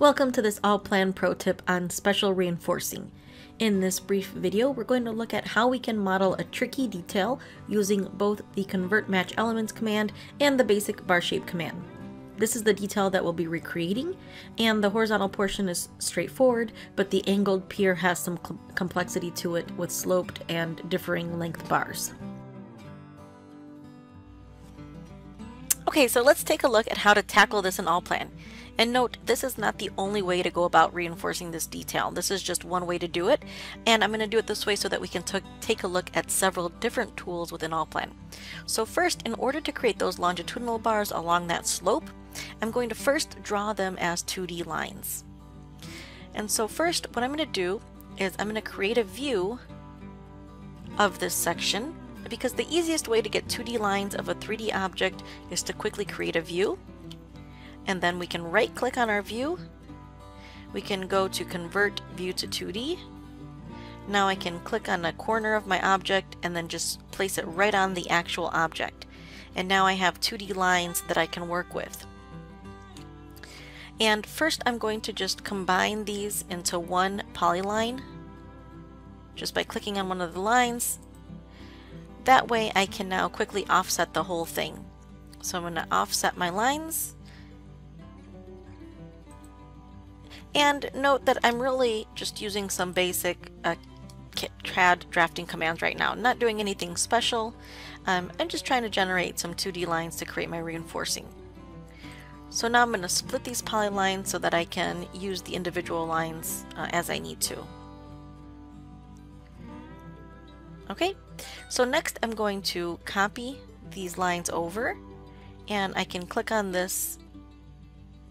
Welcome to this Allplan pro tip on special reinforcing. In this brief video, we're going to look at how we can model a tricky detail using both the convert match elements command and the basic bar shape command. This is the detail that we'll be recreating, and the horizontal portion is straightforward, but the angled pier has some complexity to it with sloped and differing length bars. Okay, so let's take a look at how to tackle this in Allplan. And note, this is not the only way to go about reinforcing this detail. This is just one way to do it, and I'm going to do it this way so that we can take a look at several different tools within Allplan. So first, in order to create those longitudinal bars along that slope, I'm going to first draw them as 2D lines. And so first, what I'm going to do is I'm going to create a view of this section because the easiest way to get 2D lines of a 3D object is to quickly create a view and then we can right click on our view. We can go to convert view to 2D. Now I can click on a corner of my object and then just place it right on the actual object. And now I have 2D lines that I can work with. And first I'm going to just combine these into one polyline just by clicking on one of the lines. That way I can now quickly offset the whole thing. So I'm going to offset my lines And note that I'm really just using some basic uh, CAD drafting commands right now. not doing anything special. Um, I'm just trying to generate some 2D lines to create my reinforcing. So now I'm going to split these polylines so that I can use the individual lines uh, as I need to. Okay, so next I'm going to copy these lines over and I can click on this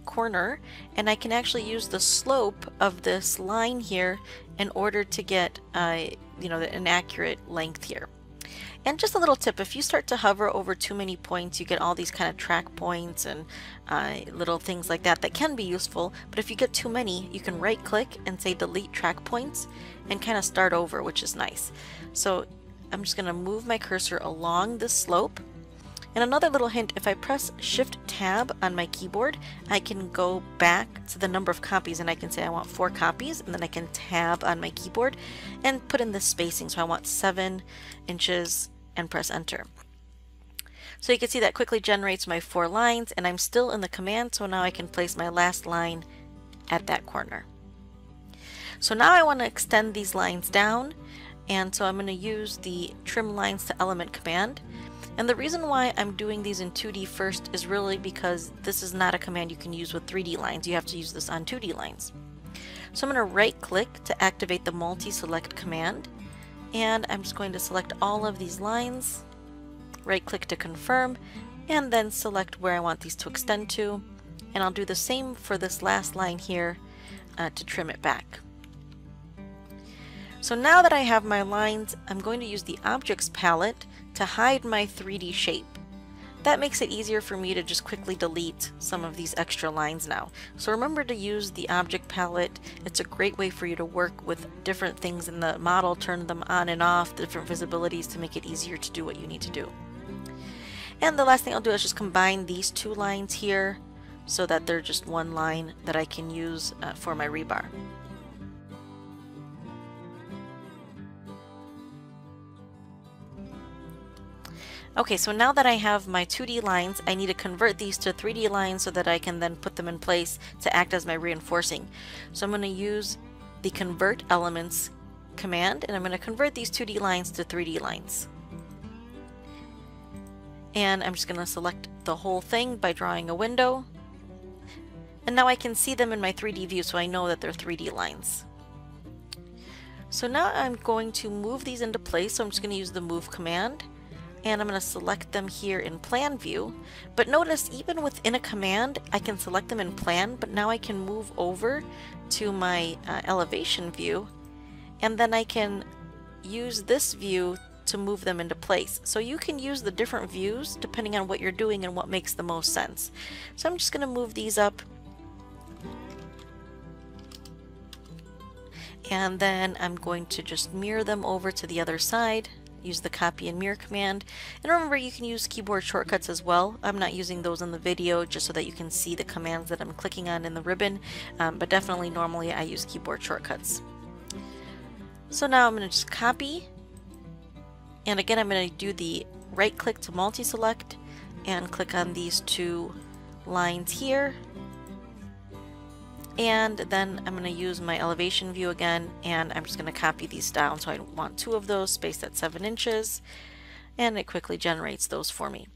corner and I can actually use the slope of this line here in order to get uh, you know an accurate length here. And just a little tip, if you start to hover over too many points, you get all these kind of track points and uh, little things like that that can be useful. But if you get too many, you can right click and say delete track points and kind of start over, which is nice. So I'm just going to move my cursor along the slope and another little hint, if I press Shift Tab on my keyboard, I can go back to the number of copies and I can say I want four copies and then I can tab on my keyboard and put in the spacing. So I want seven inches and press enter. So you can see that quickly generates my four lines and I'm still in the command so now I can place my last line at that corner. So now I want to extend these lines down and so I'm going to use the trim lines to element command and the reason why I'm doing these in 2D first is really because this is not a command you can use with 3D lines. You have to use this on 2D lines. So I'm going to right click to activate the multi-select command. And I'm just going to select all of these lines, right click to confirm, and then select where I want these to extend to. And I'll do the same for this last line here uh, to trim it back. So now that I have my lines, I'm going to use the Objects palette to hide my 3D shape. That makes it easier for me to just quickly delete some of these extra lines now. So remember to use the object palette. It's a great way for you to work with different things in the model, turn them on and off, different visibilities to make it easier to do what you need to do. And the last thing I'll do is just combine these two lines here so that they're just one line that I can use uh, for my rebar. Okay, so now that I have my 2D lines, I need to convert these to 3D lines so that I can then put them in place to act as my reinforcing. So I'm going to use the convert elements command and I'm going to convert these 2D lines to 3D lines. And I'm just going to select the whole thing by drawing a window. And now I can see them in my 3D view so I know that they're 3D lines. So now I'm going to move these into place, so I'm just going to use the move command and I'm going to select them here in plan view. But notice even within a command, I can select them in plan, but now I can move over to my uh, elevation view and then I can use this view to move them into place. So you can use the different views depending on what you're doing and what makes the most sense. So I'm just going to move these up and then I'm going to just mirror them over to the other side use the copy and mirror command. And remember, you can use keyboard shortcuts as well. I'm not using those in the video just so that you can see the commands that I'm clicking on in the ribbon, um, but definitely normally I use keyboard shortcuts. So now I'm going to just copy, and again I'm going to do the right click to multi-select and click on these two lines here and then I'm going to use my elevation view again and I'm just going to copy these down. So I want two of those spaced at 7 inches and it quickly generates those for me.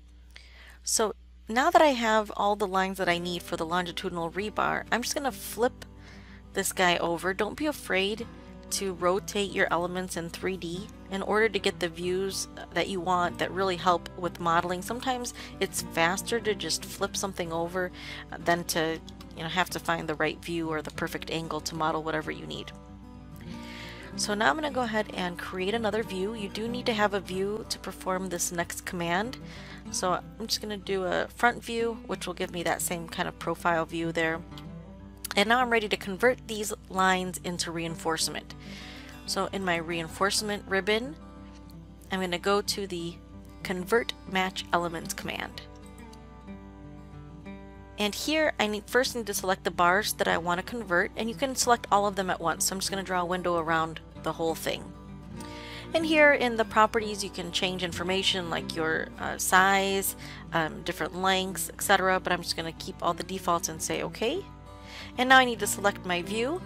So now that I have all the lines that I need for the longitudinal rebar, I'm just going to flip this guy over. Don't be afraid to rotate your elements in 3D in order to get the views that you want that really help with modeling. Sometimes it's faster to just flip something over than to you know, have to find the right view or the perfect angle to model whatever you need. So now I'm going to go ahead and create another view. You do need to have a view to perform this next command. So I'm just going to do a front view, which will give me that same kind of profile view there. And now I'm ready to convert these lines into reinforcement. So in my reinforcement ribbon, I'm going to go to the convert match elements command. And here I need first need to select the bars that I want to convert and you can select all of them at once. So I'm just going to draw a window around the whole thing. And here in the properties you can change information like your uh, size, um, different lengths, etc. But I'm just going to keep all the defaults and say OK. And now I need to select my view.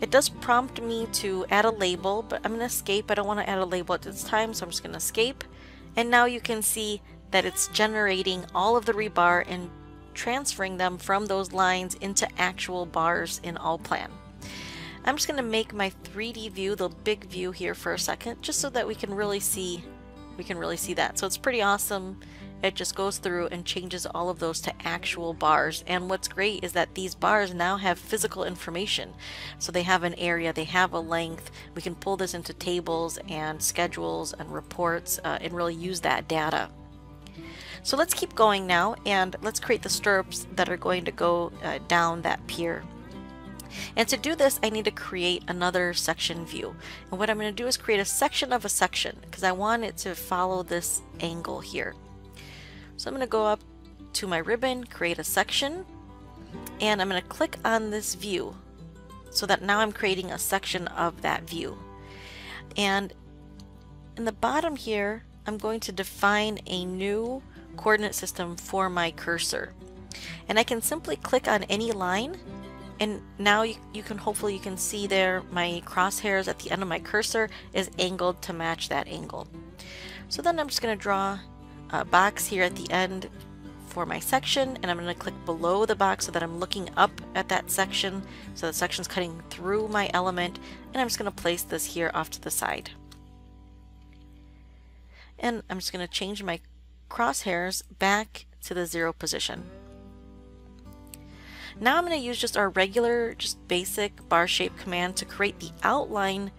It does prompt me to add a label, but I'm going to escape. I don't want to add a label at this time, so I'm just going to escape. And now you can see that it's generating all of the rebar and transferring them from those lines into actual bars in Allplan. I'm just going to make my 3D view, the big view here for a second, just so that we can really see we can really see that. So it's pretty awesome. It just goes through and changes all of those to actual bars. And what's great is that these bars now have physical information. So they have an area, they have a length. We can pull this into tables and schedules and reports uh, and really use that data. So let's keep going now and let's create the stirrups that are going to go uh, down that pier. And to do this, I need to create another section view. And what I'm going to do is create a section of a section because I want it to follow this angle here. So I'm going to go up to my ribbon, create a section, and I'm going to click on this view so that now I'm creating a section of that view. And in the bottom here, I'm going to define a new coordinate system for my cursor. And I can simply click on any line and now you, you can hopefully you can see there my crosshairs at the end of my cursor is angled to match that angle. So then I'm just going to draw a box here at the end for my section and I'm going to click below the box so that I'm looking up at that section so the section's cutting through my element and I'm just going to place this here off to the side. And I'm just going to change my crosshairs back to the zero position. Now I'm going to use just our regular, just basic bar shape command to create the outline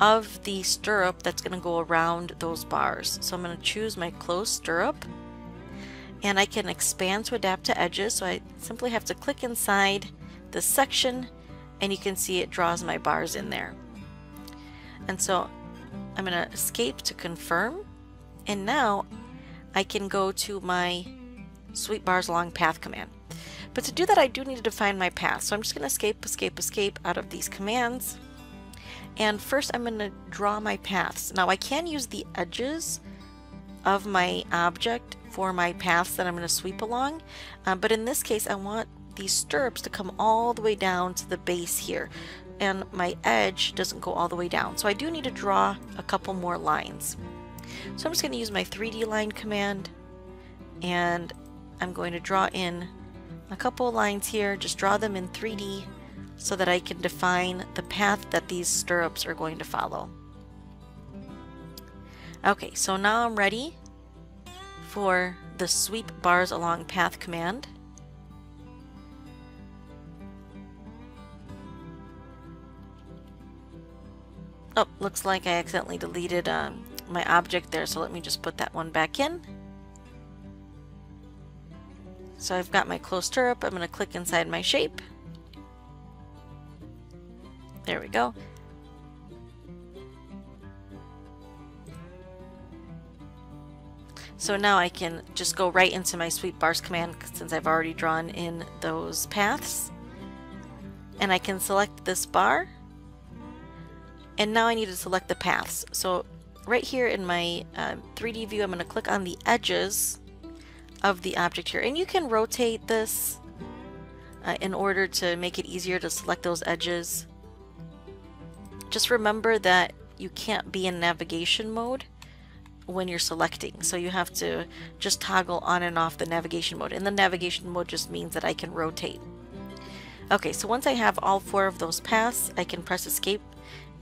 of the stirrup that's going to go around those bars. So I'm going to choose my closed stirrup and I can expand to adapt to edges. So I simply have to click inside the section and you can see it draws my bars in there. And so I'm going to escape to confirm and now I can go to my sweep bars along path command. But to do that, I do need to define my path. So I'm just going to escape, escape, escape out of these commands. And first I'm going to draw my paths. Now I can use the edges of my object for my paths that I'm going to sweep along. Uh, but in this case, I want these stirrups to come all the way down to the base here. And my edge doesn't go all the way down. So I do need to draw a couple more lines. So I'm just going to use my 3D line command and I'm going to draw in a couple of lines here, just draw them in 3D so that I can define the path that these stirrups are going to follow. Okay, so now I'm ready for the sweep bars along path command. Oh, looks like I accidentally deleted um, my object there, so let me just put that one back in. So I've got my closed stirrup. I'm going to click inside my shape. There we go. So now I can just go right into my sweep bars command since I've already drawn in those paths. And I can select this bar. And now I need to select the paths. So right here in my uh, 3D view, I'm going to click on the edges of the object here. And you can rotate this uh, in order to make it easier to select those edges. Just remember that you can't be in navigation mode when you're selecting. So you have to just toggle on and off the navigation mode. And the navigation mode just means that I can rotate. Okay, so once I have all four of those paths, I can press escape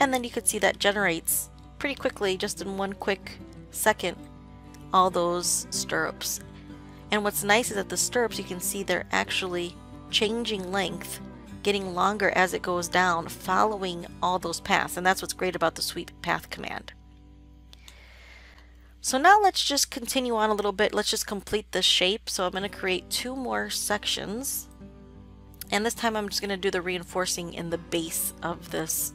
and then you can see that generates pretty quickly, just in one quick second, all those stirrups. And what's nice is that the stirrups, you can see they're actually changing length, getting longer as it goes down, following all those paths. And that's what's great about the sweep path command. So now let's just continue on a little bit. Let's just complete the shape. So I'm going to create two more sections. And this time I'm just going to do the reinforcing in the base of this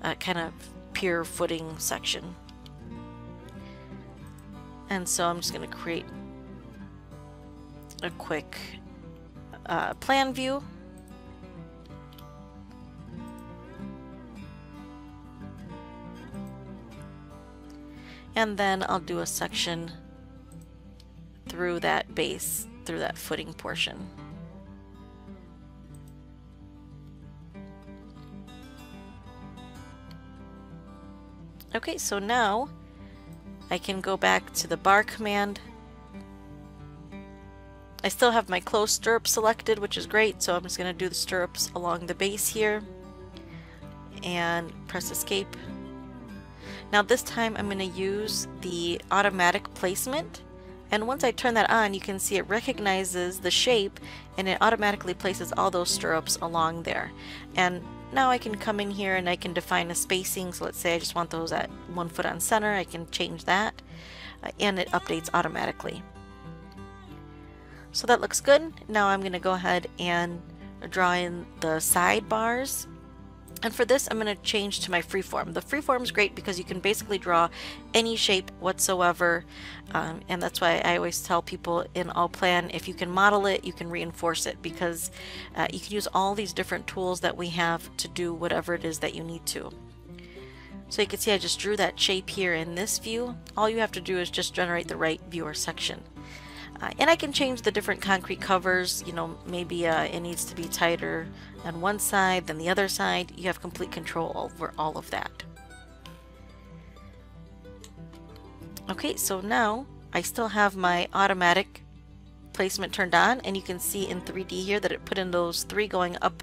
uh, kind of pier footing section. And so I'm just going to create a quick uh, plan view and then I'll do a section through that base, through that footing portion. Okay, so now I can go back to the bar command. I still have my closed stirrup selected, which is great, so I'm just going to do the stirrups along the base here and press escape. Now this time I'm going to use the automatic placement and once I turn that on you can see it recognizes the shape and it automatically places all those stirrups along there and now I can come in here and I can define a spacing so let's say I just want those at one foot on center. I can change that. Uh, and it updates automatically. So that looks good. Now I'm gonna go ahead and draw in the sidebars and for this, I'm going to change to my freeform. The freeform is great because you can basically draw any shape whatsoever. Um, and that's why I always tell people in Allplan, if you can model it, you can reinforce it because uh, you can use all these different tools that we have to do whatever it is that you need to. So you can see I just drew that shape here in this view. All you have to do is just generate the right viewer section. Uh, and I can change the different concrete covers, you know, maybe uh, it needs to be tighter on one side than the other side. You have complete control over all of that. Okay, so now I still have my automatic placement turned on and you can see in 3D here that it put in those three going up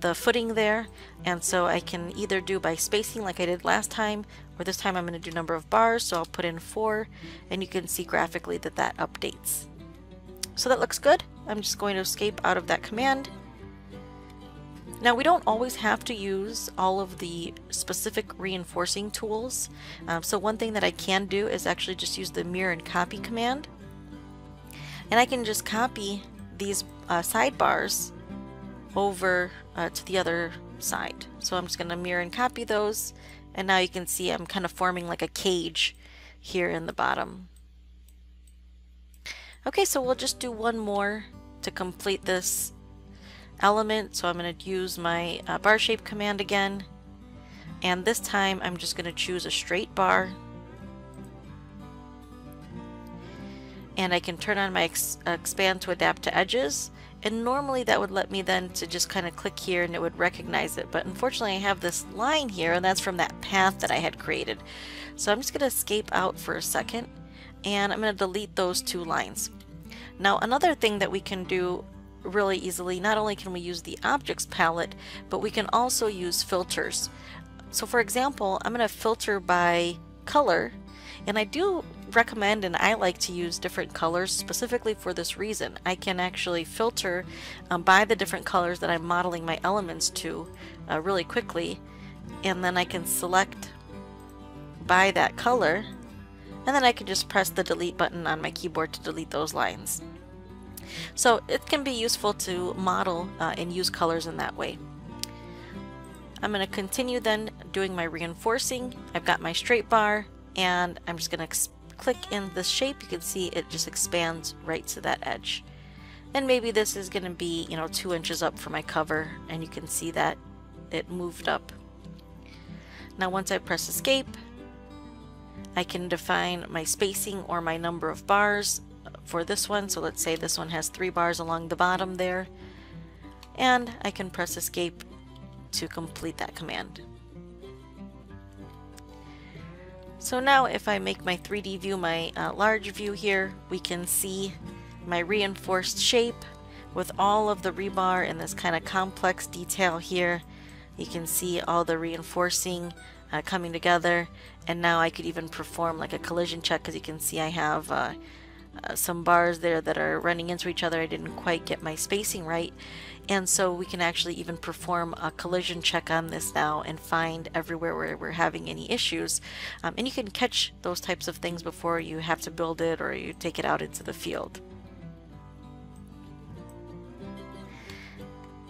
the footing there and so I can either do by spacing like I did last time this time I'm going to do number of bars so I'll put in four and you can see graphically that that updates. So that looks good. I'm just going to escape out of that command. Now we don't always have to use all of the specific reinforcing tools. Um, so one thing that I can do is actually just use the mirror and copy command. And I can just copy these uh, sidebars over uh, to the other side. So I'm just going to mirror and copy those. And now you can see I'm kind of forming like a cage here in the bottom. Okay, so we'll just do one more to complete this element. So I'm going to use my uh, bar shape command again. And this time I'm just going to choose a straight bar. And I can turn on my ex expand to adapt to edges. And normally that would let me then to just kind of click here and it would recognize it. But unfortunately I have this line here and that's from that path that I had created. So I'm just going to escape out for a second and I'm going to delete those two lines. Now another thing that we can do really easily, not only can we use the objects palette, but we can also use filters. So for example, I'm going to filter by color and I do recommend and I like to use different colors specifically for this reason. I can actually filter um, by the different colors that I'm modeling my elements to uh, really quickly and then I can select by that color and then I can just press the delete button on my keyboard to delete those lines. So it can be useful to model uh, and use colors in that way. I'm going to continue then doing my reinforcing. I've got my straight bar and I'm just going to click in the shape, you can see it just expands right to that edge. And maybe this is going to be, you know, two inches up for my cover, and you can see that it moved up. Now once I press escape, I can define my spacing or my number of bars for this one. So let's say this one has three bars along the bottom there. And I can press escape to complete that command. So now if I make my 3D view my uh, large view here, we can see my reinforced shape with all of the rebar and this kind of complex detail here. You can see all the reinforcing uh, coming together and now I could even perform like a collision check because you can see I have uh, uh, some bars there that are running into each other. I didn't quite get my spacing right. And so we can actually even perform a collision check on this now and find everywhere where we're having any issues. Um, and you can catch those types of things before you have to build it or you take it out into the field.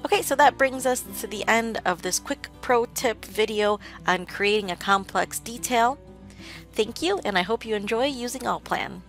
Okay, so that brings us to the end of this quick pro tip video on creating a complex detail. Thank you, and I hope you enjoy using Allplan.